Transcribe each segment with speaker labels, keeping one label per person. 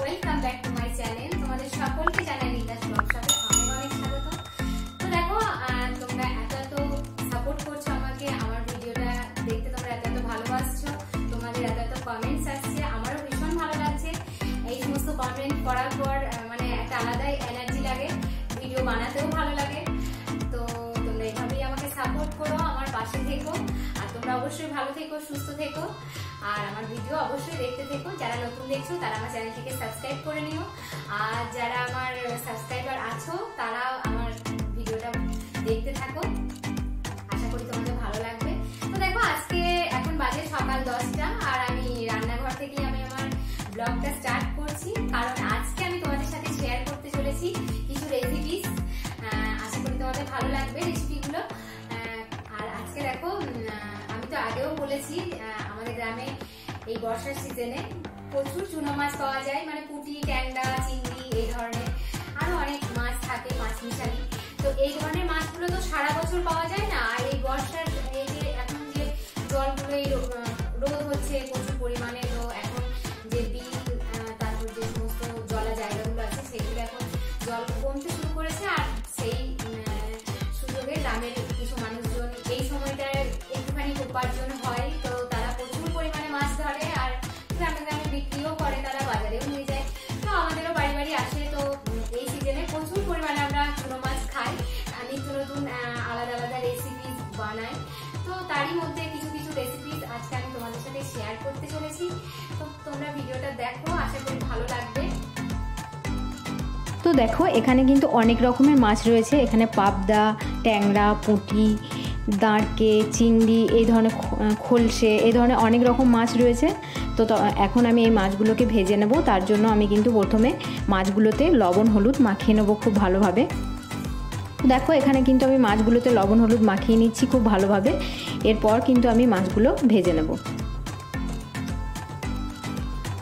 Speaker 1: Welcome back to my channel তোমাদের সকলকে জানাই অনেক অনেক স্বাগত। তো দেখো তোমরা এত এত সাপোর্ট করছ আমাকে, আমার ভিডিওটা দেখতে তোমরা এত এত ভালোবাসছো, তোমাদের এত এত কমেন্টস আসছে, আমারও ভীষণ ভালো লাগছে। এই সমস্ত কমেন্ট করার পর মানে একটা আলাদাই এনার্জি লাগে। ভিডিও বানাতেও ভালো লাগে। অবশ্যই ভালো থেকো, সুস্থ থেকো। আর আমার ভিডিও অবশ্যই দেখতে থেকো। যারা নতুন দেখছ, তারা আমার চ্যানেলটিকে সাবস্ক্রাইব করে নিও। আর যারা আমার সাবস্ক্রাইবার আছো তারা আমার ভিডিওটা দেখতে থাকো। বলেছি আমাদের গ্রামে এই বর্ষার সিজনে প্রচুর চুনো মাছ পাওয়া যায় মানে পুঁটি, ট্যাংরা, চিংড়ি, এই ধরনের আরও অনেক মাছ থাকে, মাছ মিশালি। তো এই ধরনের মাছগুলো তো সারা বছর পাওয়া যায় না, আর এই বর্ষার এই যে এখন যে জলগুলো এই দেখো,
Speaker 2: এখানে কিন্তু অনেক রকমের মাছ রয়েছে। এখানে পাবদা, ট্যাংরা, পুঁটি, দাঁড়কে, চিংড়ি, এই ধরনের খোলসে, এই ধরনের অনেক রকম মাছ রয়েছে। তো, এখন আমি এই মাছগুলোকে ভেজে নেব। তার জন্য আমি কিন্তু প্রথমে মাছগুলোতে লবণ, হলুদ মাখিয়ে নেব খুব ভালোভাবে। দেখো, এখানে কিন্তু আমি মাছগুলোতে লবণ, হলুদ মাখিয়ে নিচ্ছি খুব ভালোভাবে। এরপর কিন্তু আমি মাছগুলো ভেজে নেব।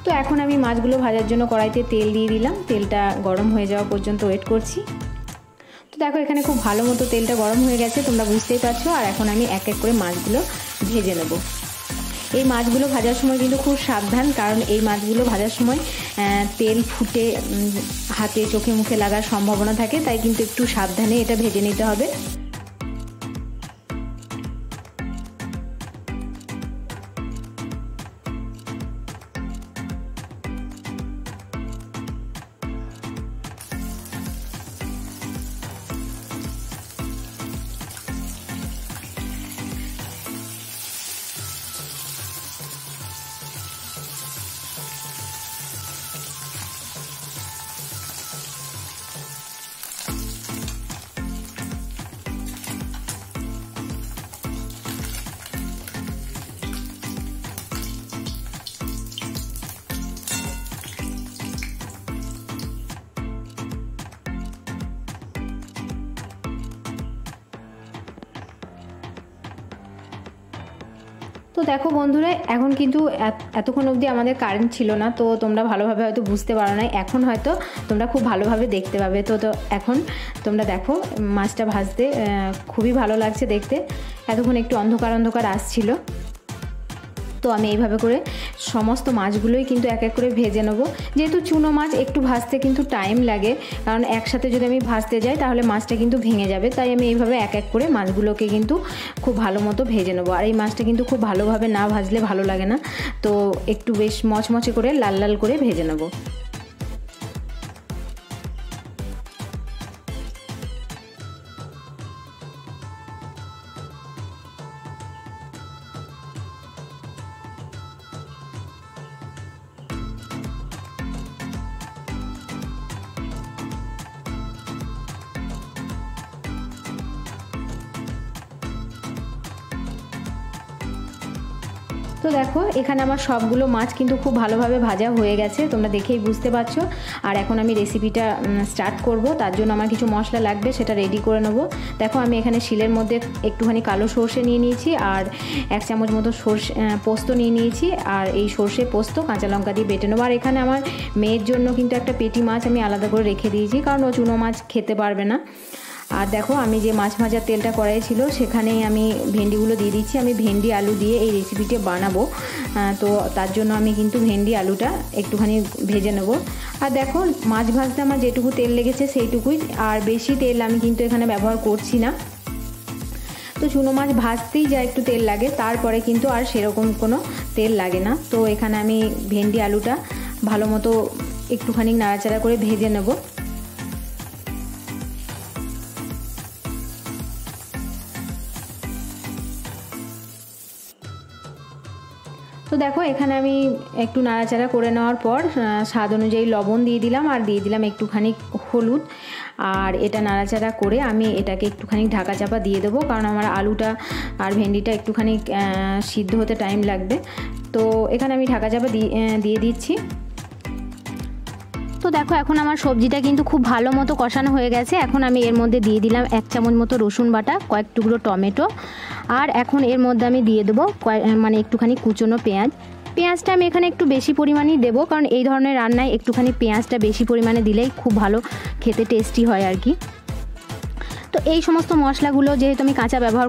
Speaker 2: তো এখন আমি মাছগুলো ভাজার জন্য কড়াইতে তেল দিয়ে দিলাম। তেলটা গরম হয়ে যাওয়া পর্যন্ত ওয়েট করছি। তো দেখো এখানে খুব ভালো মতো তেলটা গরম হয়ে গেছে, তোমরা বুঝতেই পারছ। আর এখন আমি এক এক করে মাছগুলো ভেজে নেব। এই মাছগুলো ভাজার সময় কিন্তু খুব সাবধান, কারণ এই মাছগুলো ভাজার সময় তেল ফুটে হাতে চোখে মুখে লাগার সম্ভাবনা থাকে, তাই কিন্তু একটু সাবধানে এটা ভেজে নিতে হবে। তো দেখো বন্ধুরা, এখন কিন্তু এত- এতক্ষণ অবধি আমাদের কারেন্ট ছিল না, তো তোমরা ভালোভাবে হয়তো বুঝতে পারো না এখন হয়তো তোমরা খুব ভালোভাবে দেখতে পাবে। তো তো এখন তোমরা দেখো, মাছটা ভাজতে খুবই ভালো লাগছে দেখতে। এতক্ষণ একটু অন্ধকার অন্ধকার আসছিল। তো আমি এইভাবে করে সমস্ত মাছগুলোই কিন্তু এক এক করে ভেজে নেব। যেহেতু চুনো মাছ একটু ভাজতে কিন্তু টাইম লাগে, কারণ একসাথে যদি আমি ভাজতে যাই তাহলে মাছটা কিন্তু ভেঙে যাবে। তাই আমি এইভাবে এক এক করে মাছগুলোকে কিন্তু খুব ভালো মতো ভেজে নেব। আর এই মাছটা কিন্তু খুব ভালোভাবে না ভাজলে ভালো লাগে না। তো একটু বেশ মচমচে করে লাল লাল করে ভেজে নেব। তো দেখো, এখানে আমার সবগুলো মাছ কিন্তু খুব ভালোভাবে ভাজা হয়ে গেছে, তোমরা দেখেই বুঝতে পারছ। আর এখন আমি রেসিপিটা স্টার্ট করব, তার জন্য আমার কিছু মশলা লাগবে, সেটা রেডি করে নেব। দেখো, আমি এখানে শিলের মধ্যে একটুখানি কালো সর্ষে নিয়ে নিয়েছি, আর এক চামচ মতো সর্ষে পোস্ত নিয়ে নিয়েছি, আর এই সর্ষে পোস্ত কাঁচা লঙ্কা দিয়ে বেটে নেব। আর এখানে আমার মেয়ের জন্য কিন্তু একটা পেটি মাছ আমি আলাদা করে রেখে দিয়েছি, কারণ ও চুনো মাছ খেতে পারবে না। আর দেখো, আমি যে মাছ ভাজার তেলটা কড়াই ছিল, সেখানেই আমি ভেন্ডিগুলো দিয়ে দিচ্ছি। আমি ভেন্ডি আলু দিয়ে এই রেসিপিটি বানাবো। তো তার জন্য আমি কিন্তু ভেন্ডি আলুটা একটুখানি ভেজে নেব। আর দেখো, মাছ ভাজতে আমার যেটুকু তেল লেগেছে সেইটুকুই। আর বেশি তেল আমি কিন্তু এখানে ব্যবহার করছি না। তো চুনো মাছ ভাজতেই যা একটু তেল লাগে, তারপরে কিন্তু আর সেরকম কোনো তেল লাগে না। তো এখানে আমি ভেন্ডি আলুটা ভালো মতো একটুখানি নাড়াচাড়া করে ভেজে নেব। তো দেখো, এখানে আমি একটু নাড়াচাড়া করে নেওয়ার পর স্বাদ অনুযায়ী লবণ দিয়ে দিলাম আর দিয়ে দিলাম একটুখানি হলুদ। আর এটা নাড়াচাড়া করে আমি এটাকে একটুখানি ঢাকা চাপা দিয়ে দেবো, কারণ আমার আলুটা আর ভেন্ডিটা একটুখানি সিদ্ধ হতে টাইম লাগবে। তো এখানে আমি ঢাকা চাপা দিয়ে দিচ্ছি। তো দেখো, এখন আমার সবজিটা কিন্তু খুব ভালো মতো কষানো হয়ে গেছে। এখন আমি এর মধ্যে দিয়ে দিলাম এক চামচ মতো রসুন বাটা, কয়েক টুকরো টমেটো। আর এখন এর মধ্যে আমি দিয়ে দেবো মানে একটুখানি কুচনো পেঁয়াজ। পেঁয়াজটা আমি এখানে একটু বেশি পরিমাণেই দেবো, কারণ এই ধরনের রান্নায় একটুখানি পেঁয়াজটা বেশি পরিমাণে দিলেই খুব ভালো খেতে টেস্টি হয় আর কি। তো এই সমস্ত মশলাগুলো যেহেতু আমি কাঁচা ব্যবহার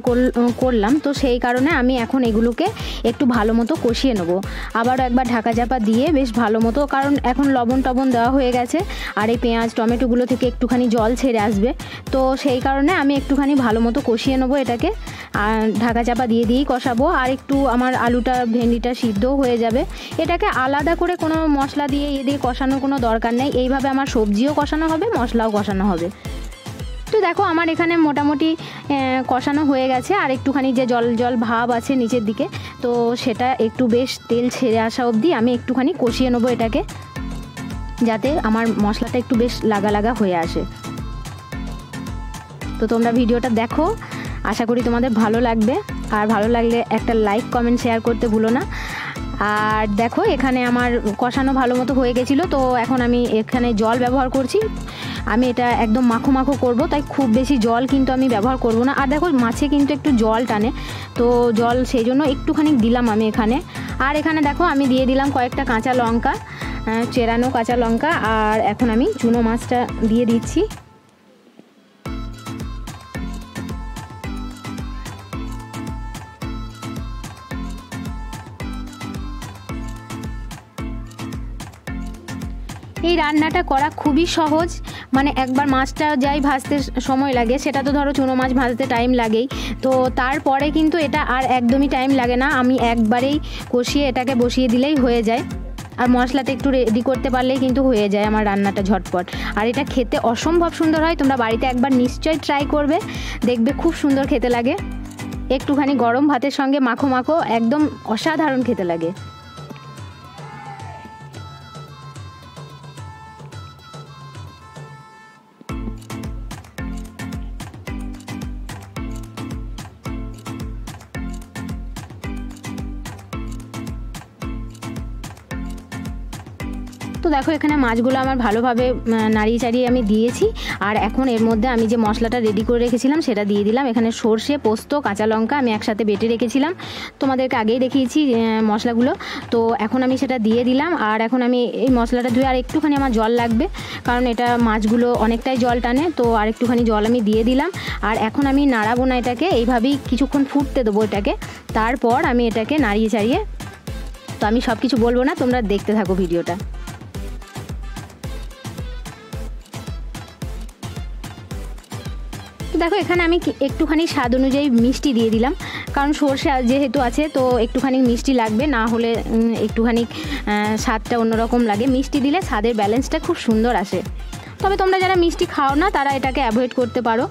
Speaker 2: করলাম, তো সেই কারণে আমি এখন এগুলোকে একটু ভালো মতো কষিয়ে নেব। আবারও একবার ঢাকা চাপা দিয়ে বেশ ভালো মতো, কারণ এখন লবণ টবণ দেওয়া হয়ে গেছে, আর এই পেঁয়াজ, টমেটোগুলো থেকে একটুখানি জল ছেড়ে আসবে। তো সেই কারণে আমি একটুখানি ভালো মতো কষিয়ে নেব এটাকে। আর ঢাকা চাপা দিয়ে দিয়েই কষাবো, আর একটু আমার আলুটা, ভেন্ডিটা সিদ্ধও হয়ে যাবে। এটাকে আলাদা করে কোনো মশলা দিয়ে, এ দিয়ে কষানোর কোনো দরকার নেই। এইভাবে আমার সবজিও কষানো হবে, মশলাও কষানো হবে। দেখো, আমার এখানে মোটামুটি কষানো হয়ে গেছে। আর একটুখানি যে জল জল ভাব আছে নিচের দিকে, তো সেটা একটু বেশ তেল ছেড়ে আসা অবধি আমি একটুখানি কষিয়ে নেব এটাকে, যাতে আমার মশলাটা একটু বেশ লাগা লাগা হয়ে আসে। তো তোমরা ভিডিওটা দেখো, আশা করি তোমাদের ভালো লাগবে। আর ভালো লাগলে একটা লাইক, কমেন্ট, শেয়ার করতে ভুলো না। আর দেখো, এখানে আমার কষানো ভালো মতো হয়ে গেছিল, তো এখন আমি এখানে জল ব্যবহার করছি। আমি এটা একদম মাখো মাখো করব, তাই খুব বেশি জল কিন্তু আমি ব্যবহার করব না। আর দেখো, মাছে কিন্তু একটু জল টানে, তো জল সেই জন্য একটুখানি দিলাম আমি এখানে। আর এখানে দেখো, আমি দিয়ে দিলাম কয়েকটা কাঁচা লঙ্কা চেরানো কাঁচা লঙ্কা, আর এখন আমি চুনো মাছটা দিয়ে দিচ্ছি। এই রান্নাটা করা খুবই সহজ। মানে একবার মাছটা যাই ভাজতে সময় লাগে, সেটা তো ধরো চুনো মাছ ভাজতে টাইম লাগেই। তো তারপরে কিন্তু এটা আর একদমই টাইম লাগে না। আমি একবারেই কষিয়ে এটাকে বসিয়ে দিলেই হয়ে যায়। আর মশলাটা একটু রেডি করতে পারলেই কিন্তু হয়ে যায় আমার রান্নাটা ঝটপট। আর এটা খেতে অসম্ভব সুন্দর হয়, তোমরা বাড়িতে একবার নিশ্চয়ই ট্রাই করবে। দেখবে খুব সুন্দর খেতে লাগে। একটুখানি গরম ভাতের সঙ্গে মাখো মাখো, একদম অসাধারণ খেতে লাগে। তো দেখো, এখানে মাছগুলো আমার ভালোভাবে নাড়িয়ে চাড়িয়ে আমি দিয়েছি। আর এখন এর মধ্যে আমি যে মশলাটা রেডি করে রেখেছিলাম, সেটা দিয়ে দিলাম। এখানে সর্ষে, পোস্ত, কাঁচা লঙ্কা আমি একসাথে বেটে রেখেছিলাম। তোমাদেরকে আগেই দেখিয়েছি মশলাগুলো। তো এখন আমি সেটা দিয়ে দিলাম। আর এখন আমি এই মশলাটা ধুয়ে আর একটুখানি আমার জল লাগবে, কারণ এটা মাছগুলো অনেকটাই জল টানে। তো আর একটুখানি জল আমি দিয়ে দিলাম। আর এখন আমি নাড়াবো না এটাকে, এইভাবেই কিছুক্ষণ ফুটতে দেবো এটাকে। তারপর আমি এটাকে নাড়িয়ে চাড়িয়ে, তো আমি সব কিছু বলব না, তোমরা দেখতে থাকো ভিডিওটা। দেখো, এখানে আমি একটুখানি স্বাদ অনুযায়ী মিষ্টি দিয়ে দিলাম। কারণ সর্ষে যেহেতু আছে, তো একটুখানি মিষ্টি লাগবে। না হলে একটুখানি স্বাদটা অন্যরকম লাগে। মিষ্টি দিলে স্বাদের ব্যালেন্সটা খুব সুন্দর আসে। তবে তোমরা যারা মিষ্টি খাও না, তারা এটাকে অ্যাভয়েড করতে পারো।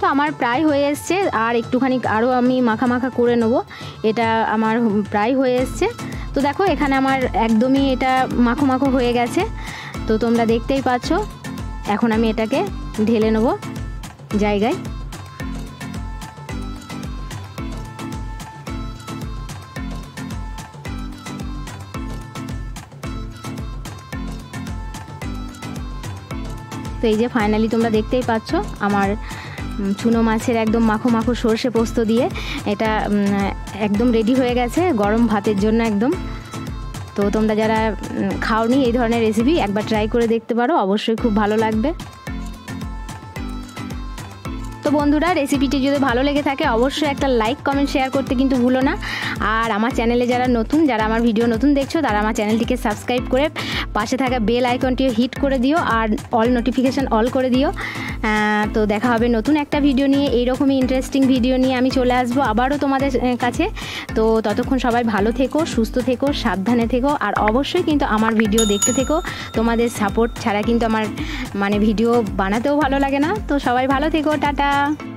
Speaker 2: তো আমার প্রায় হয়ে এসছে। আর একটুখানি আরও আমি মাখা মাখা করে নেব। এটা আমার প্রায় হয়ে এসছে। তো দেখো, এখানে আমার একদমই এটা মাখো মাখো হয়ে গেছে। তো তোমরা দেখতেই পাচ্ছ। এখন আমি এটাকে ঢেলে নেব জায়গায়। তো এই যে ফাইনালি তোমরা দেখতেই পাচ্ছ আমার চুনো মাছের একদম মাখো মাখো সর্ষে পোস্ত দিয়ে এটা একদম রেডি হয়ে গেছে গরম ভাতের জন্য একদম। তো তোমরা যারা খাওনি, এই ধরনের রেসিপি একবার ট্রাই করে দেখতে পারো, অবশ্যই খুব ভালো লাগবে। বন্ধুরা রেসিপিটি যদি ভালো লেগে থাকে, অবশ্যই একটা লাইক কমেন্ট শেয়ার করতে কিন্তু ভুলো না। আর আমার চ্যানেলে যারা নতুন, যারা আমার ভিডিও নতুন দেখছ, তারা আমার চ্যানেলটিকে সাবস্ক্রাইব করে পাশে থাকা বেল আইকনটিও হিট করে দিও আর অল নোটিফিকেশান অল করে দিও। তো দেখা হবে নতুন একটা ভিডিও নিয়ে, এইরকমই ইন্টারেস্টিং ভিডিও নিয়ে আমি চলে আসব আবারও তোমাদের কাছে। তো ততক্ষণ সবাই ভালো থেকো, সুস্থ থেকো, সাবধানে থেকো, আর অবশ্যই কিন্তু আমার ভিডিও দেখতে থেকো। তোমাদের সাপোর্ট ছাড়া কিন্তু আমার মানে ভিডিও বানাতেও ভালো লাগে না। তো সবাই ভালো থেকো, টাটা। Tchau!